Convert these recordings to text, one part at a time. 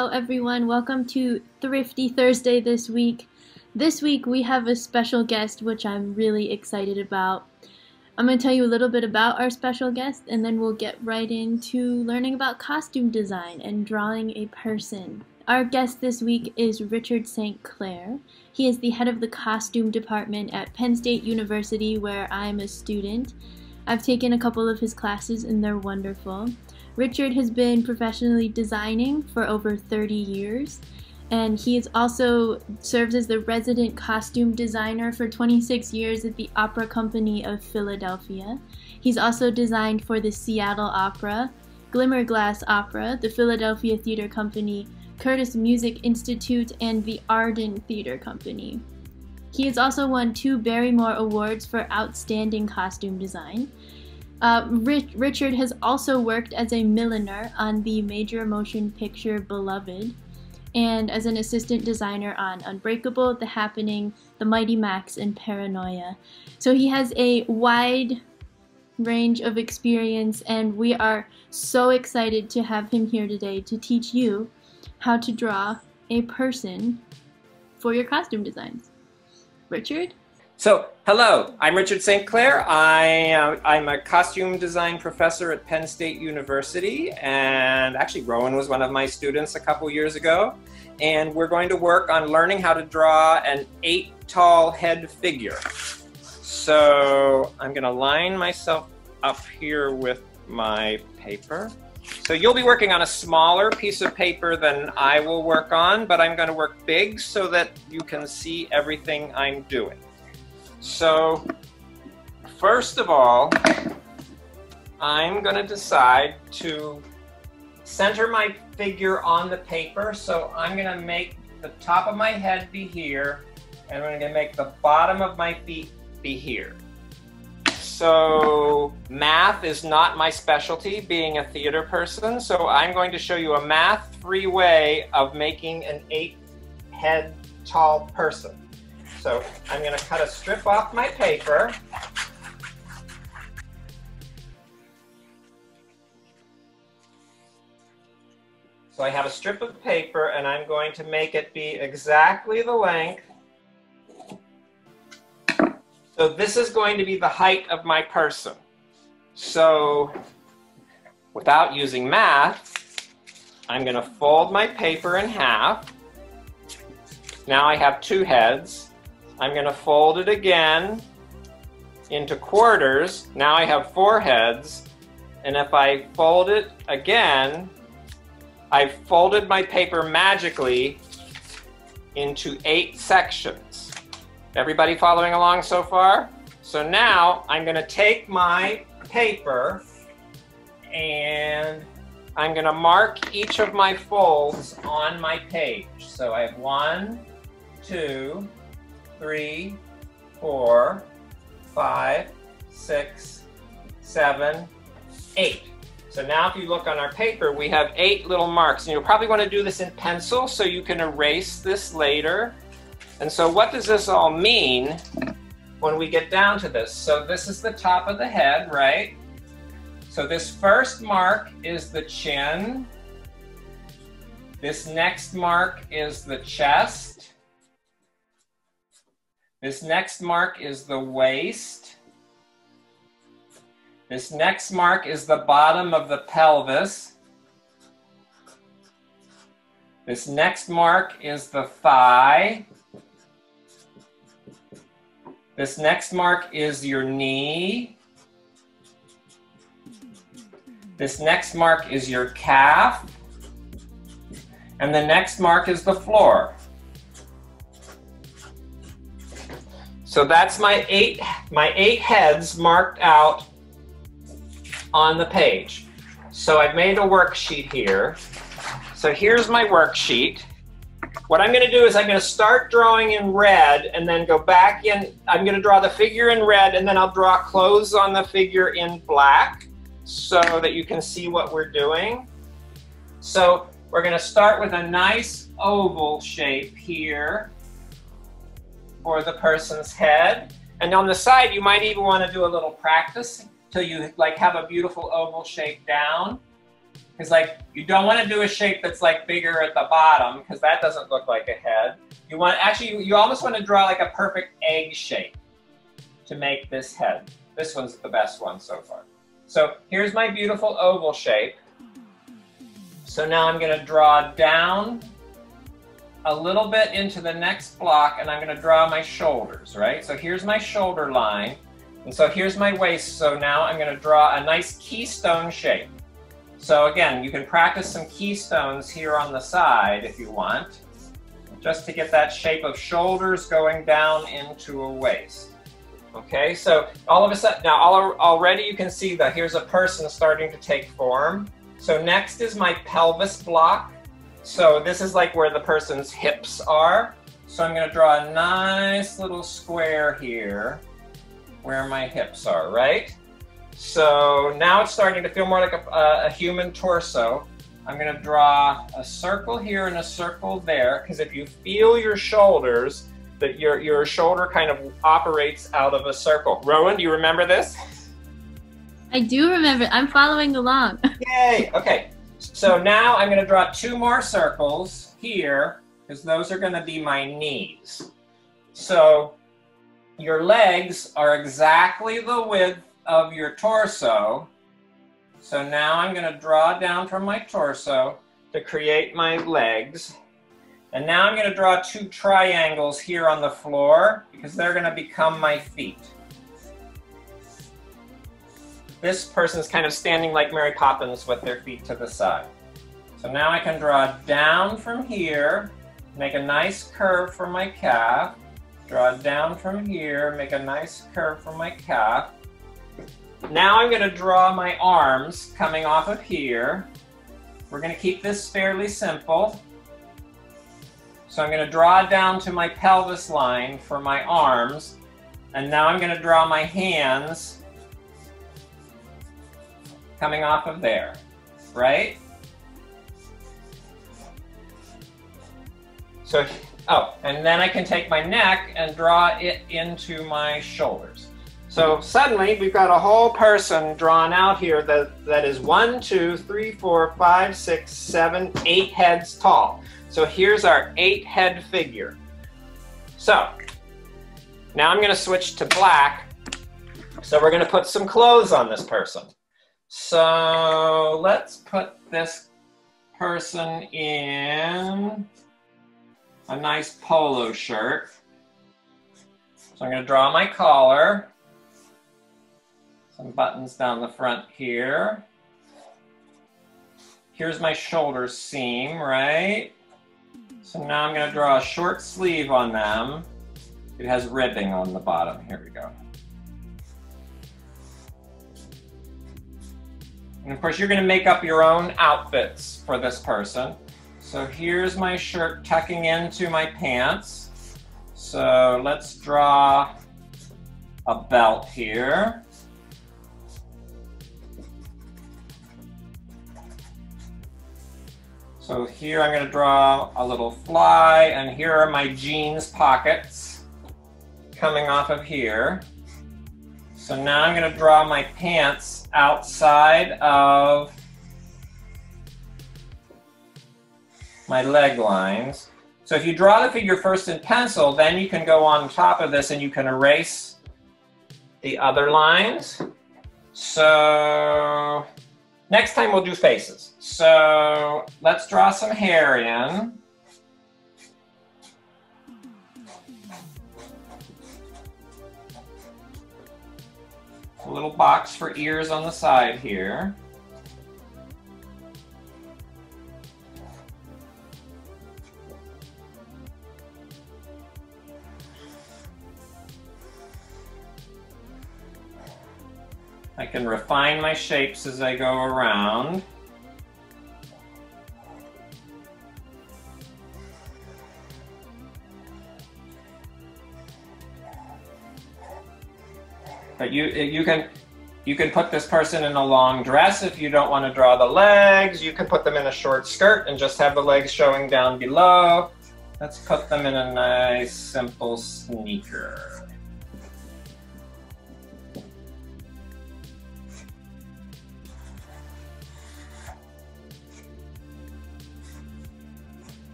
Hello everyone, welcome to Thrifty Thursday this week. This week we have a special guest which I'm really excited about. I'm going to tell you a little bit about our special guest and then we'll get right into learning about costume design and drawing a person. Our guest this week is Richard St. Clair. He is the head of the costume department at Penn State University where I'm a student. I've taken a couple of his classes and they're wonderful. Richard has been professionally designing for over 30 years, and he is also serves as the resident costume designer for 26 years at the Opera Company of Philadelphia. He's also designed for the Seattle Opera, Glimmerglass Opera, the Philadelphia Theater Company, Curtis Music Institute, and the Arden Theater Company. He has also won two Barrymore Awards for Outstanding Costume Design. Uh, Rich, Richard has also worked as a milliner on the major motion picture Beloved and as an assistant designer on Unbreakable, The Happening, The Mighty Max, and Paranoia. So he has a wide range of experience, and we are so excited to have him here today to teach you how to draw a person for your costume designs. Richard? So, hello, I'm Richard St. Clair. I, uh, I'm a costume design professor at Penn State University, and actually, Rowan was one of my students a couple years ago. And we're going to work on learning how to draw an eight tall head figure. So, I'm going to line myself up here with my paper. So you'll be working on a smaller piece of paper than I will work on, but I'm going to work big so that you can see everything I'm doing. So, first of all, I'm going to decide to center my figure on the paper. So I'm going to make the top of my head be here, and I'm going to make the bottom of my feet be here. So math is not my specialty, being a theater person, so I'm going to show you a math-free way of making an eight head tall person. So I'm going to cut a strip off my paper. So I have a strip of paper and I'm going to make it be exactly the length. So this is going to be the height of my person. So without using math, I'm going to fold my paper in half. Now I have two heads. I'm going to fold it again into quarters. Now I have four heads. And if I fold it again, I've folded my paper magically into eight sections. Everybody following along so far? So now I'm going to take my paper and I'm going to mark each of my folds on my page. So I have one, two, three, four, five, six, seven, eight. So now if you look on our paper, we have eight little marks. And you'll probably want to do this in pencil so you can erase this later. And so what does this all mean when we get down to this? So this is the top of the head, right? So this first mark is the chin. This next mark is the chest. This next mark is the waist. This next mark is the bottom of the pelvis. This next mark is the thigh. This next mark is your knee. This next mark is your calf. And the next mark is the floor. So that's my eight, my eight heads marked out on the page. So I've made a worksheet here. So here's my worksheet. What I'm going to do is I'm going to start drawing in red and then go back in. I'm going to draw the figure in red and then I'll draw clothes on the figure in black so that you can see what we're doing. So we're going to start with a nice oval shape here for the person's head. And on the side, you might even want to do a little practice till you like have a beautiful oval shape down. Because like you don't want to do a shape that's like bigger at the bottom because that doesn't look like a head. You want actually you, you almost want to draw like a perfect egg shape to make this head. This one's the best one so far. So here's my beautiful oval shape. So now I'm going to draw down a little bit into the next block and I'm going to draw my shoulders, right? So here's my shoulder line. And so here's my waist. So now I'm going to draw a nice keystone shape. So again, you can practice some keystones here on the side if you want, just to get that shape of shoulders going down into a waist. Okay, so all of a sudden, now already you can see that here's a person starting to take form. So next is my pelvis block. So this is like where the person's hips are. So I'm gonna draw a nice little square here where my hips are, right? So now it's starting to feel more like a, a human torso. I'm going to draw a circle here and a circle there because if you feel your shoulders, that your, your shoulder kind of operates out of a circle. Rowan, do you remember this? I do remember. I'm following along. Yay! Okay. So now I'm going to draw two more circles here because those are going to be my knees. So your legs are exactly the width of your torso. So now I'm going to draw down from my torso to create my legs. And now I'm going to draw two triangles here on the floor because they're going to become my feet. This person's kind of standing like Mary Poppins with their feet to the side. So now I can draw down from here, make a nice curve for my calf, draw down from here, make a nice curve for my calf, now I'm going to draw my arms coming off of here. We're going to keep this fairly simple. So I'm going to draw down to my pelvis line for my arms. And now I'm going to draw my hands coming off of there, right? So, oh, and then I can take my neck and draw it into my shoulders. So suddenly we've got a whole person drawn out here that, that is one, two, three, four, five, six, seven, eight heads tall. So here's our eight head figure. So now I'm going to switch to black. So we're going to put some clothes on this person. So let's put this person in a nice polo shirt. So I'm going to draw my collar some buttons down the front here. Here's my shoulder seam, right? So now I'm going to draw a short sleeve on them. It has ribbing on the bottom. Here we go. And of course, you're going to make up your own outfits for this person. So here's my shirt tucking into my pants. So let's draw a belt here. So here I'm going to draw a little fly, and here are my jeans pockets coming off of here. So now I'm going to draw my pants outside of my leg lines. So if you draw the figure first in pencil, then you can go on top of this and you can erase the other lines. So Next time we'll do faces. So let's draw some hair in. A little box for ears on the side here. I can refine my shapes as I go around. But you you can you can put this person in a long dress if you don't want to draw the legs. You can put them in a short skirt and just have the legs showing down below. Let's put them in a nice simple sneaker.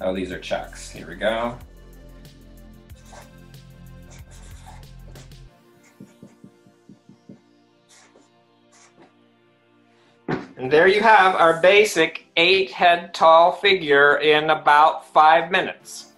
Oh, these are chucks. Here we go. And there you have our basic eight head tall figure in about five minutes.